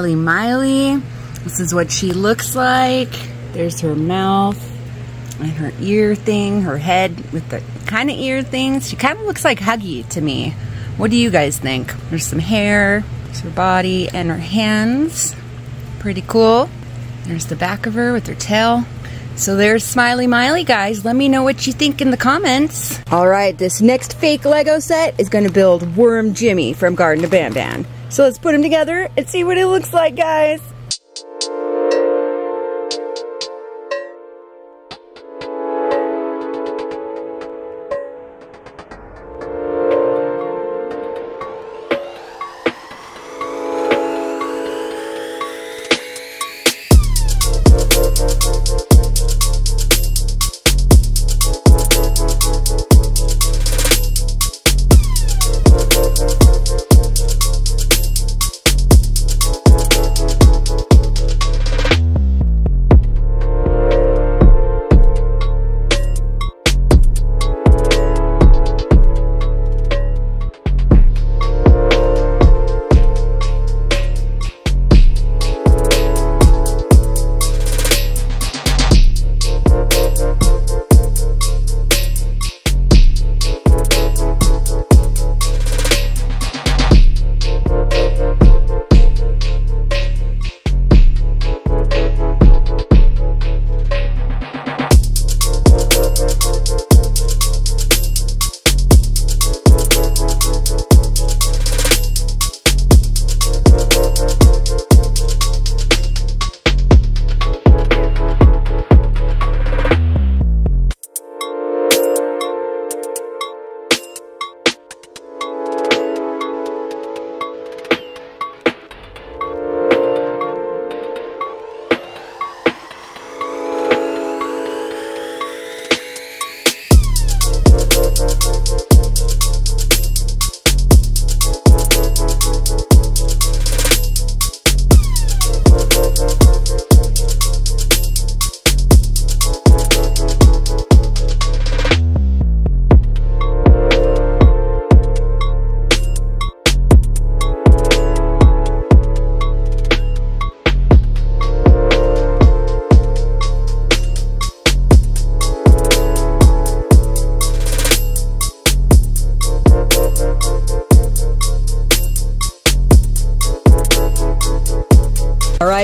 Is Smiley Miley. This is what she looks like. There's her mouth and her ear thing, her head with the kind of ear things. She kind of looks like Huggy to me. What do you guys think? There's some hair, there's her body, and her hands. Pretty cool. There's the back of her with her tail. So there's Smiley Miley, guys. Let me know what you think in the comments. All right, this next fake Lego set is going to build Worm Jimmy from Garten of Banban. So let's put them together and see what it looks like, guys.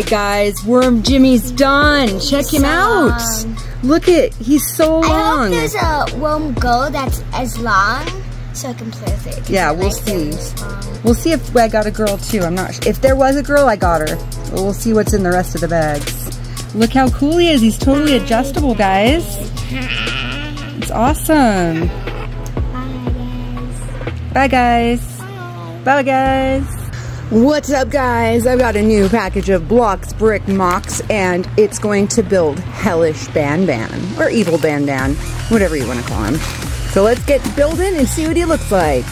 Guys, Worm Jimmy's done. Check him out. Look at, he's so long. I hope there's a worm go that's as long so I can play with it. Yeah, we'll see. We'll see if I got a girl too. I'm not. If there was a girl, I got her. We'll see what's in the rest of the bags. Look how cool he is. He's totally adjustable, guys. It's awesome. Bye, guys. Bye, guys. What's up, guys? I've got a new package of blocks, brick, mocks, and it's going to build Hellish Banban, or Evil Banban, whatever you want to call him. So let's get building and see what he looks like.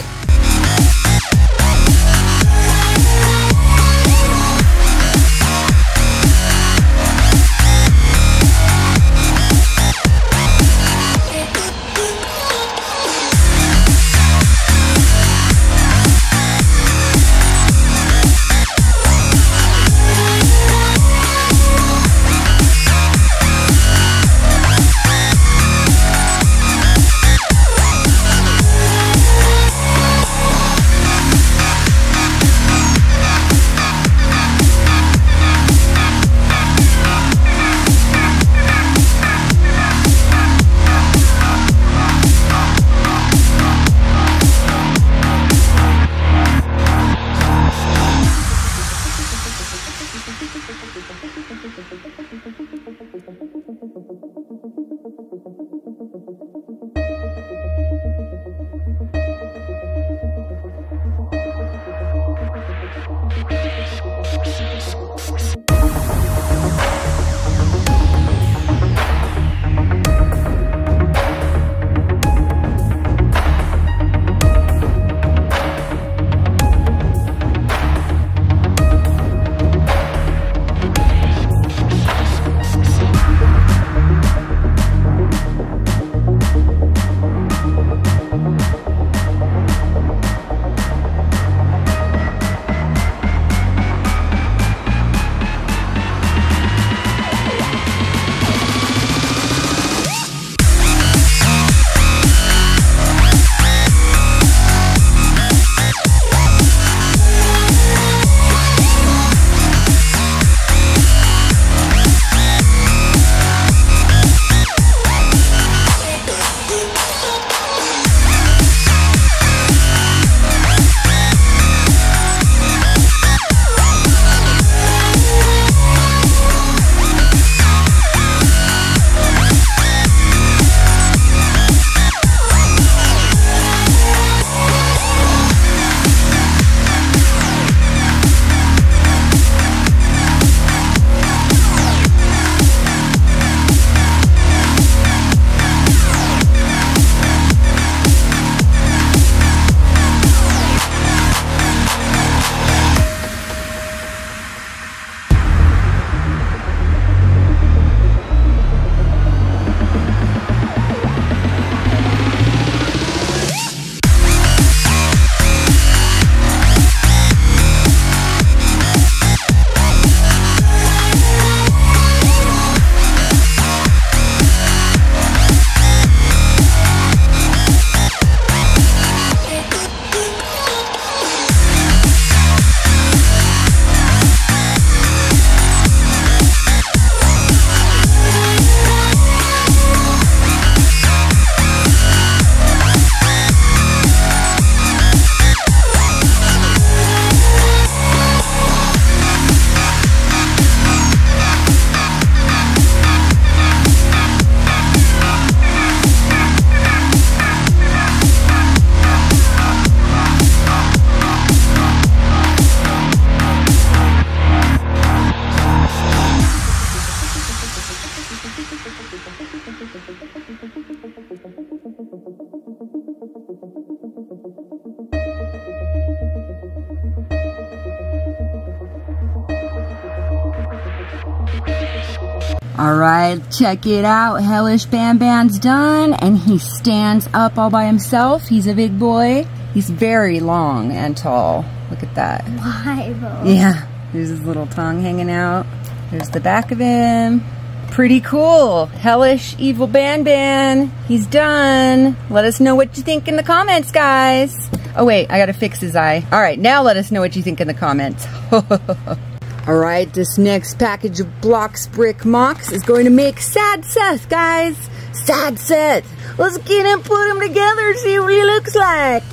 Check it out. Hellish Banban's done, and he stands up all by himself. He's a big boy. He's very long and tall. Look at that. Why? Yeah, there's his little tongue hanging out. There's the back of him. Pretty cool. Hellish Evil Banban. He's done. Let us know what you think in the comments, guys. Oh, wait, I gotta fix his eye. All right, now let us know what you think in the comments. All right, this next package of Blocks Brick Mocks is going to make Sad Seth, guys. Sad Seth. Let's get him, put him together, see what he looks like.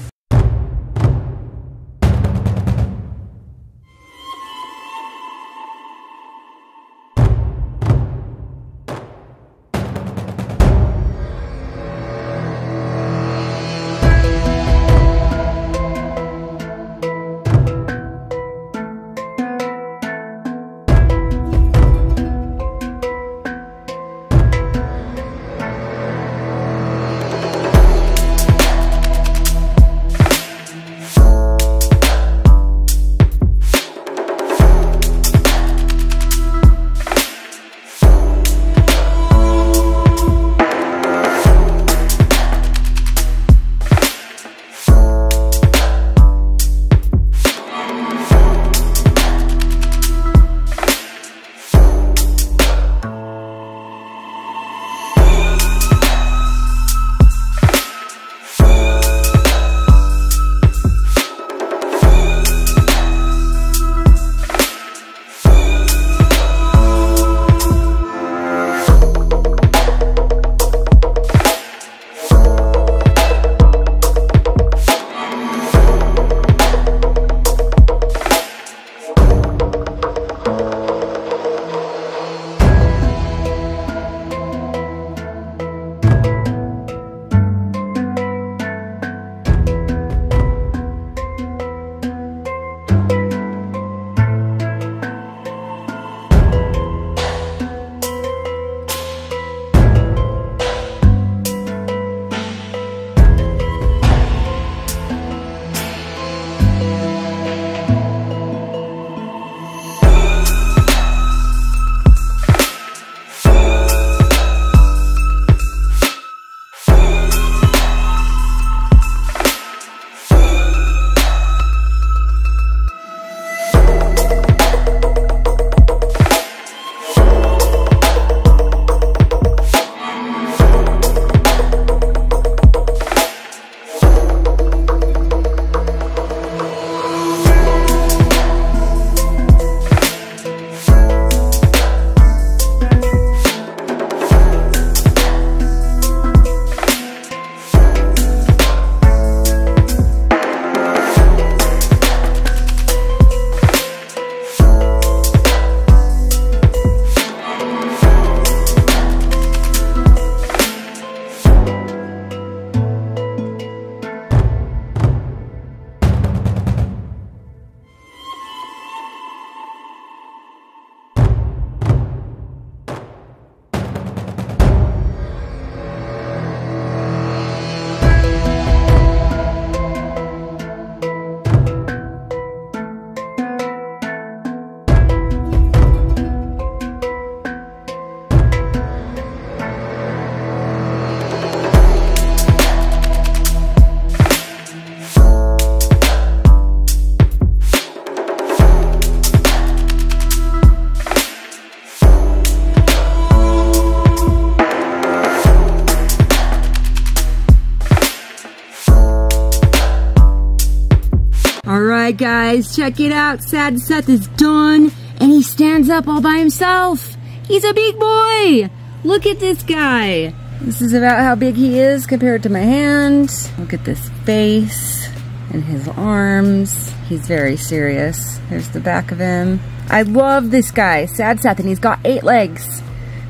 Guys, check it out. Sad Seth is done, and he stands up all by himself. He's a big boy. Look at this guy. This is about how big he is compared to my hand. Look at this face and his arms. He's very serious. There's the back of him. I love this guy, Sad Seth, and he's got eight legs,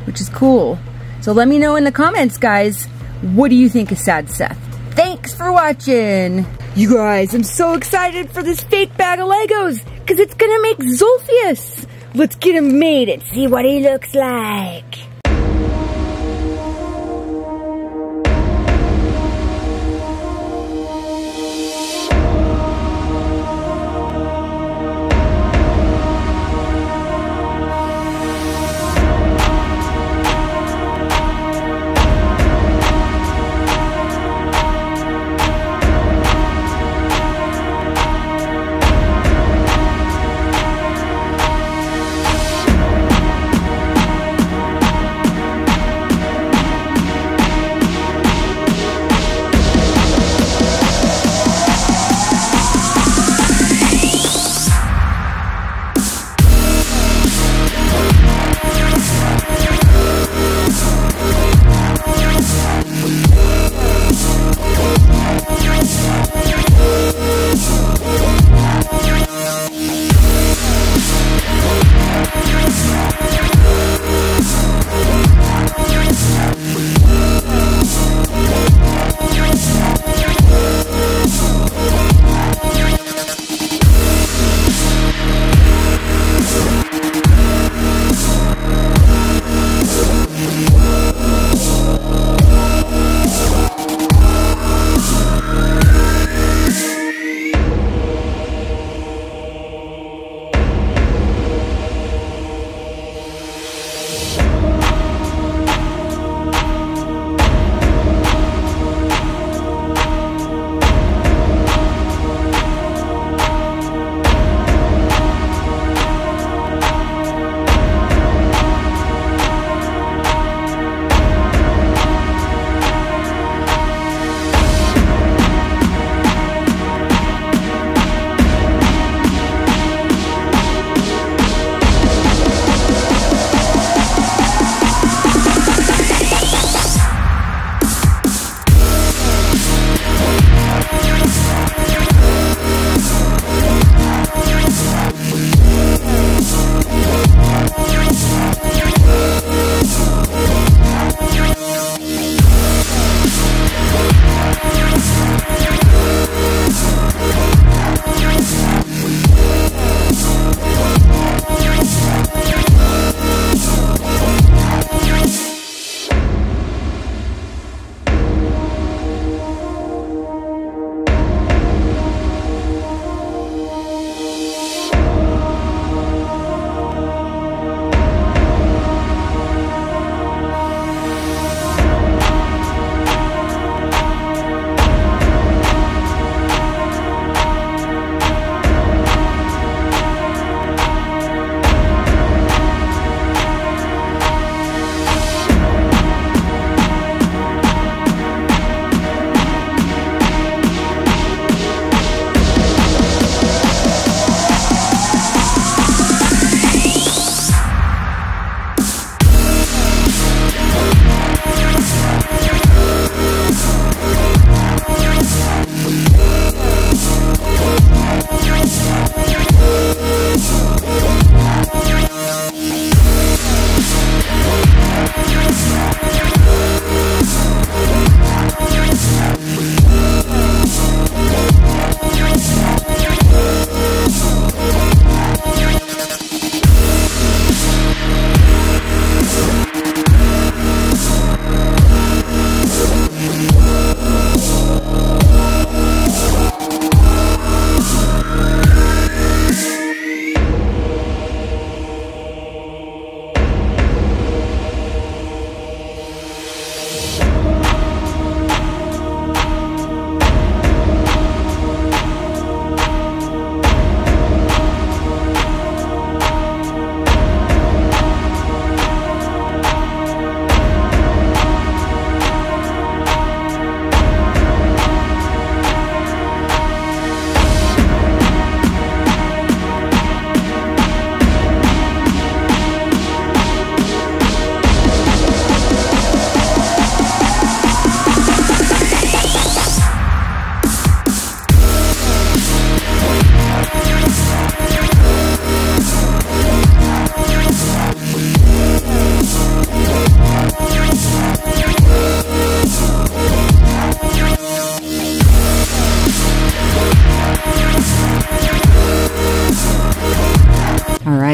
which is cool. So let me know in the comments, guys, what do you think of Sad Seth? Thanks for watching. You guys, I'm so excited for this fake bag of Legos because it's going to make Zolphius. Let's get him made and see what he looks like.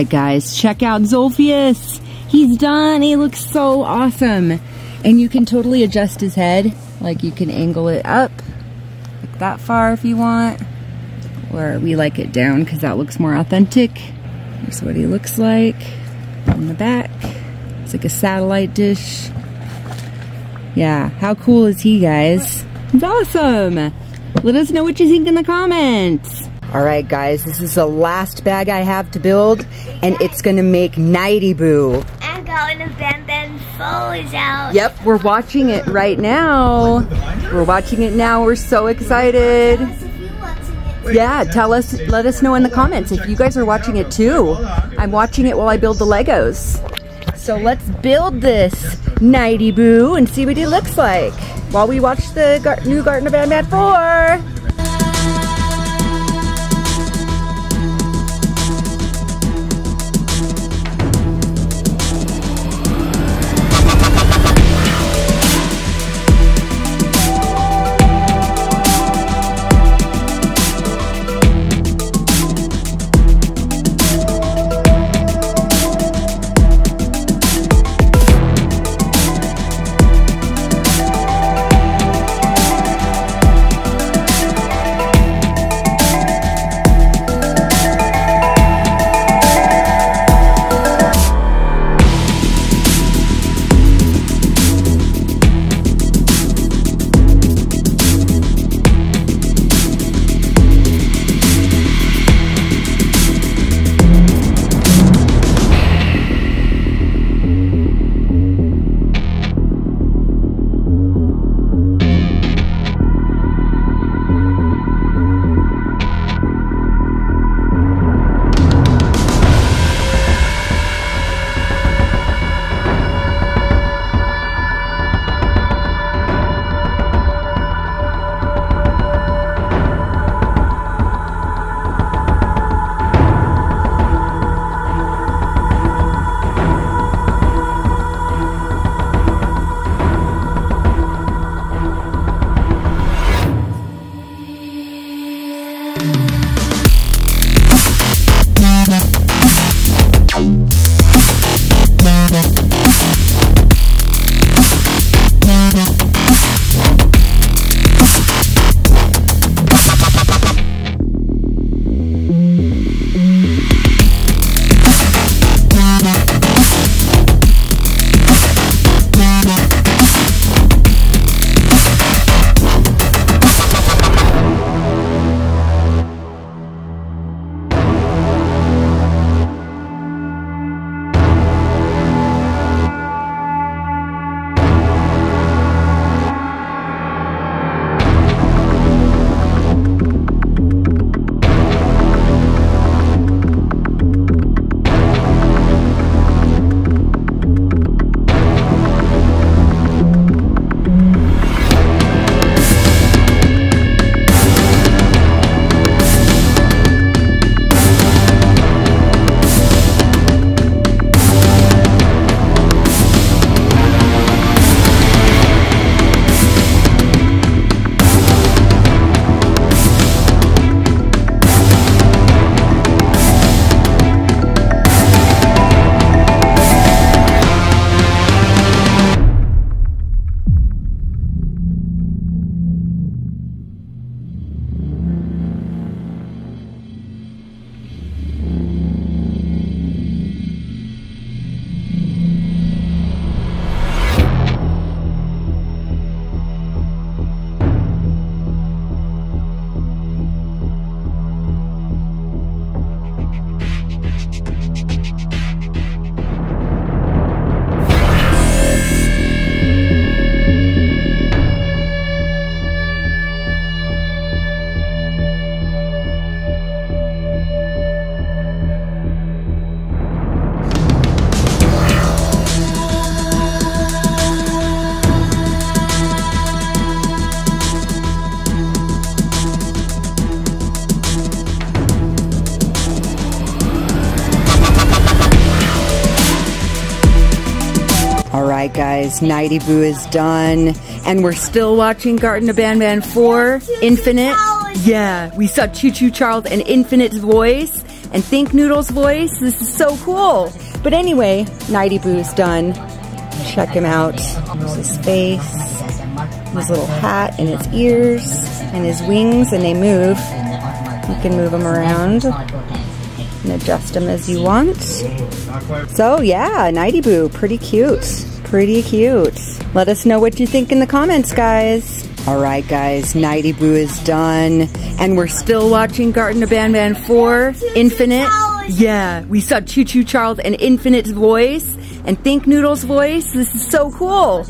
Guys, check out Zolphius. He's done. He looks so awesome. And you can totally adjust his head. Like you can angle it up like that far if you want. Or we like it down because that looks more authentic. Here's what he looks like on the back. It's like a satellite dish. Yeah, how cool is he, guys? It's awesome. Let us know what you think in the comments. All right, guys, this is the last bag I have to build, and it's gonna make Nighty Boo. And Garten of Banban Four is out. Yep, we're watching it right now. We're watching it now. We're so excited. If you're watching it, Yeah, tell us, let us know in the comments if you guys are watching it too. I'm watching it while I build the Legos. So let's build this Nighty Boo and see what he looks like while we watch the gar- new Garten of Banban 4. Guys, Nighty Boo is done, and we're still watching Garten of Banban 4 Infinite. Yeah, we saw Choo Choo Charles and Infinite's voice. and Thinknoodles' voice. This is so cool. But anyway, Nighty Boo's done. Check him out. There's his face, his little hat and his ears and his wings and they move. You can move them around and adjust them as you want. So yeah, Nighty Boo, pretty cute. Pretty cute. Let us know what you think in the comments, guys. All right, guys, Nighty Boo is done. And we're still watching Garten of Banban 4, Infinite. Yeah, we saw Choo Choo Charles and Infinite's voice and Thinknoodles' voice. This is so cool.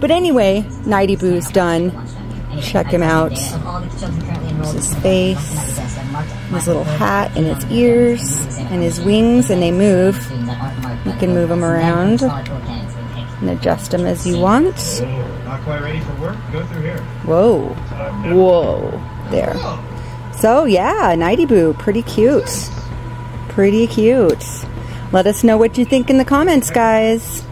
But anyway, Nighty Boo's done. Check him out. There's his face, his little hat and his ears and his wings and they move. You can move them around and adjust them as you want. Not quite ready for work? Go through here. Whoa. Whoa. There. So yeah, Nighty Boo, pretty cute. Pretty cute. Let us know what you think in the comments, guys.